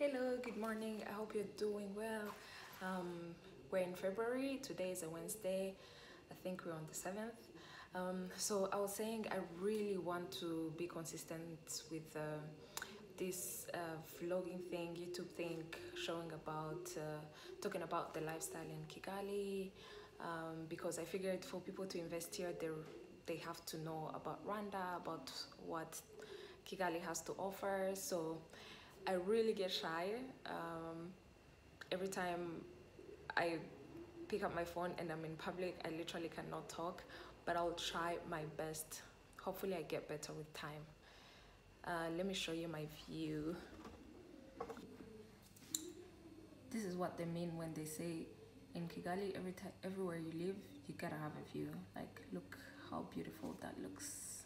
Hello, good morning. I hope you're doing well. Um, we're in February. Today is a Wednesday. I think we're on the 7th. Um, so I was saying I really want to be consistent with uh, this uh, vlogging thing, YouTube thing, showing about, uh, talking about the lifestyle in Kigali. Um, because I figured for people to invest here, they they have to know about Rwanda, about what Kigali has to offer. So I really get shy um, every time I pick up my phone and I'm in public. I literally cannot talk, but I'll try my best. Hopefully, I get better with time. Uh, let me show you my view. This is what they mean when they say in Kigali, every time, everywhere you live, you gotta have a view. Like, look how beautiful that looks.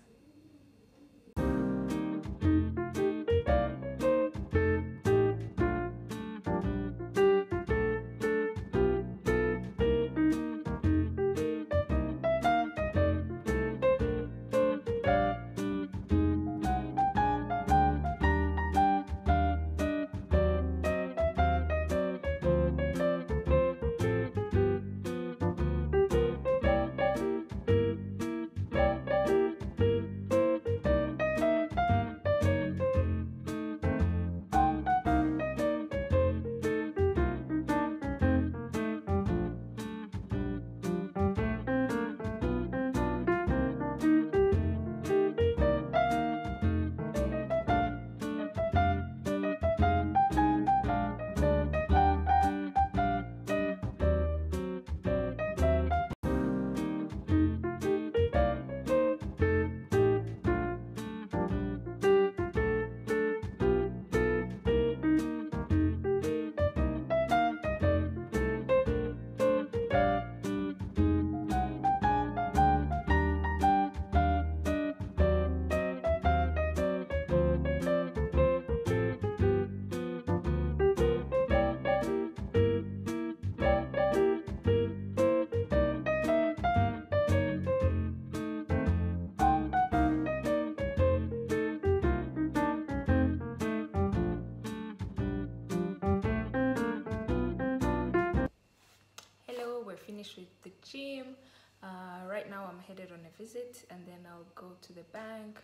Hello, with the gym. Uh, right now, I'm headed on a visit and then I'll go to the bank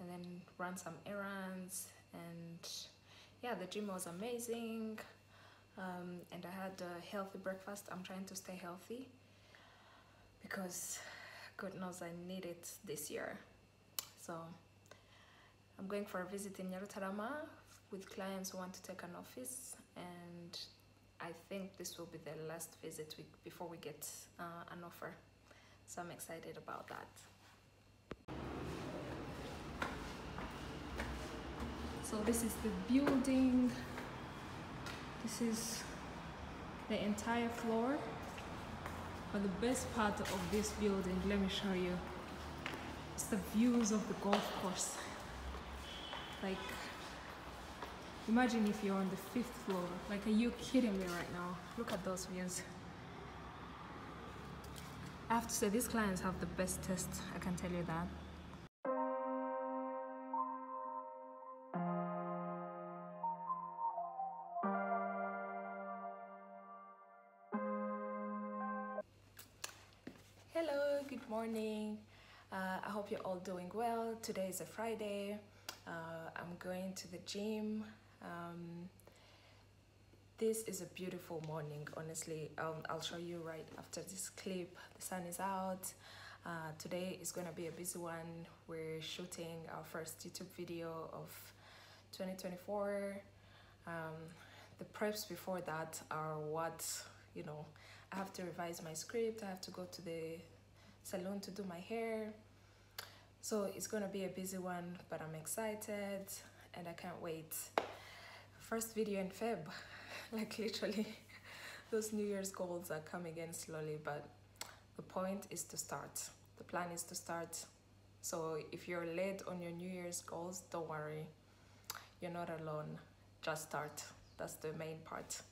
and then run some errands. And yeah, the gym was amazing. Um, and I had a healthy breakfast. I'm trying to stay healthy because God knows I need it this year. So I'm going for a visit in Nyarutarama with clients who want to take an office and I think this will be the last visit we, before we get uh, an offer. So I'm excited about that. So this is the building. This is the entire floor. But the best part of this building, let me show you, it's the views of the golf course. Like Imagine if you're on the fifth floor. Like, are you kidding me right now? Look at those views. I have to say, these clients have the best taste, I can tell you that. Hello, good morning. Uh, I hope you're all doing well. Today is a Friday. Uh, I'm going to the gym. Um, this is a beautiful morning, honestly. Um, I'll show you right after this clip. The sun is out. Uh, today is going to be a busy one. We're shooting our first YouTube video of 2024. Um, the preps before that are what, you know, I have to revise my script. I have to go to the salon to do my hair. So it's going to be a busy one, but I'm excited and I can't wait first video in Feb. like literally, those New Year's goals are coming in slowly, but the point is to start. The plan is to start. So if you're late on your New Year's goals, don't worry. You're not alone. Just start. That's the main part.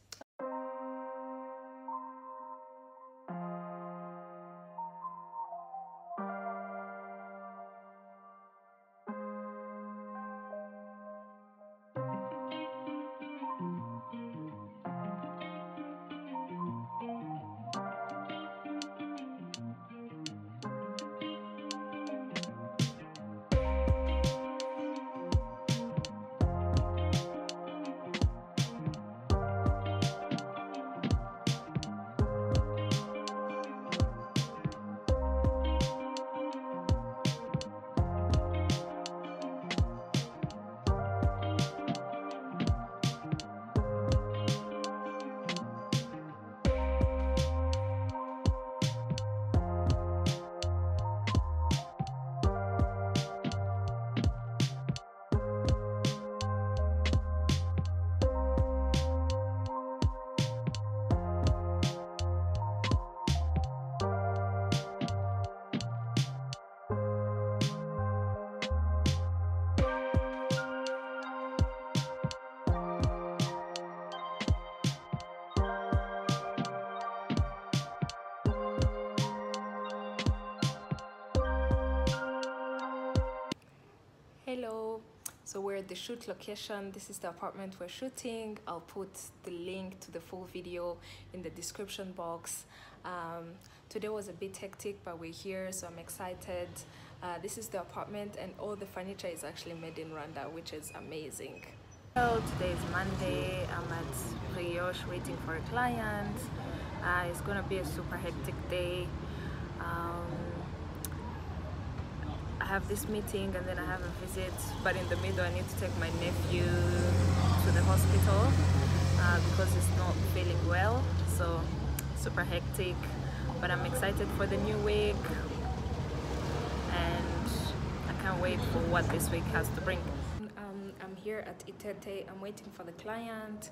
So we're at the shoot location. This is the apartment we're shooting. I'll put the link to the full video in the description box. Um, today was a bit hectic but we're here so i'm excited. Uh, this is the apartment and all the furniture is actually made in rwanda which is amazing. So today is monday. I'm at brioche waiting for a client. Uh, it's gonna be a super hectic day. Um, have this meeting and then I have a visit but in the middle I need to take my nephew to the hospital uh, because he's not feeling well. So super hectic but I'm excited for the new week. And I can't wait for what this week has to bring. Um, I'm here at Itete I'm waiting for the client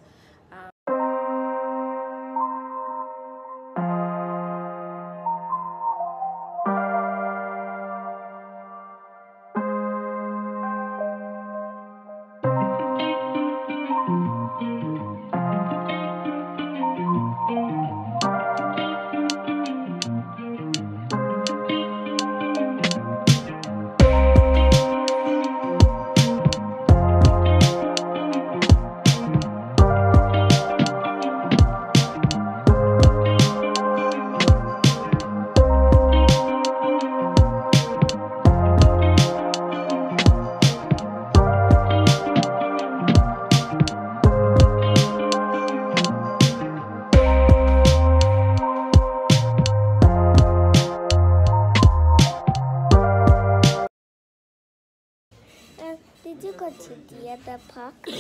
to the other park?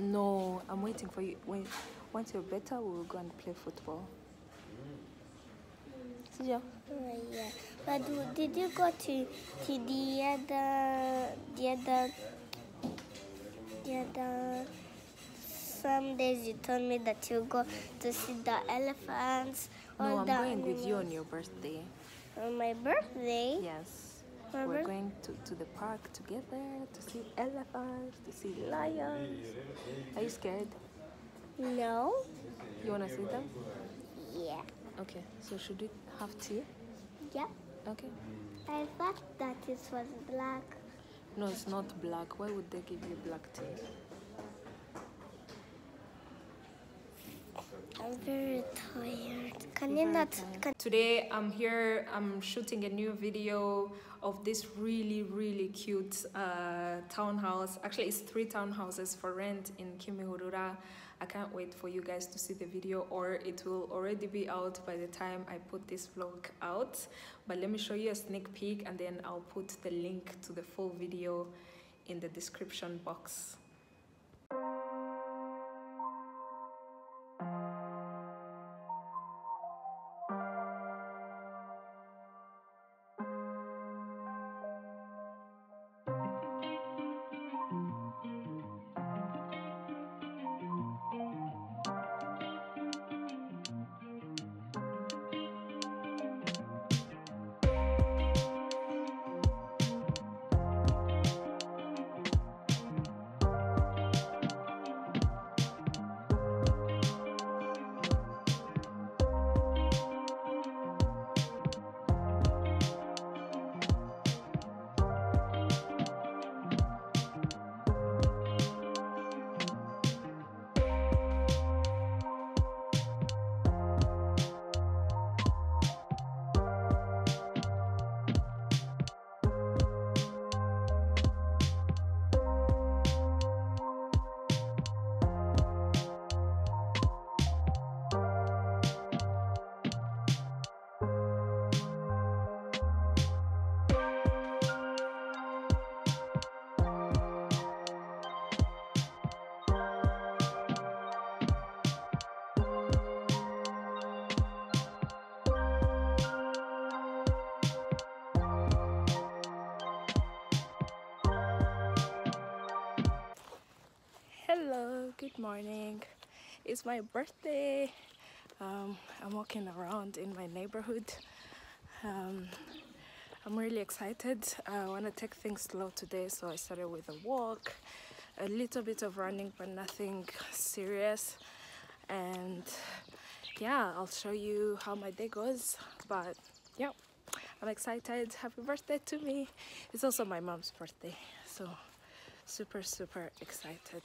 No, I'm waiting for you. When once you're better, we will go and play football. Sija? Oh, yeah. But did you go to to the other the other the other? Some days you told me that you go to see the elephants. No, I'm going with you on your birthday. on my birthday. Yes. We're going to, to the park together to see elephants, to see lions. Are you scared? No. You wanna see them? Yeah. Okay. So should we have tea? Yeah. Okay. I thought that it was black. No, it's not black. Why would they give you black tea? I'm very tired. Can you not? Can, Today I'm here, I'm shooting a new video of this really, really cute uh, townhouse. Actually, it's three townhouses for rent in Kimihurura. I can't wait for you guys to see the video or it will already be out by the time I put this vlog out. But let me show you a sneak peek and then I'll put the link to the full video in the description box. Morning. It's my birthday. Um, I'm walking around in my neighborhood. Um, I'm really excited. I want to take things slow today, so I started with a walk, a little bit of running, but nothing serious. And yeah, I'll show you how my day goes. But yeah, I'm excited. Happy birthday to me. It's also my mom's birthday, so super super excited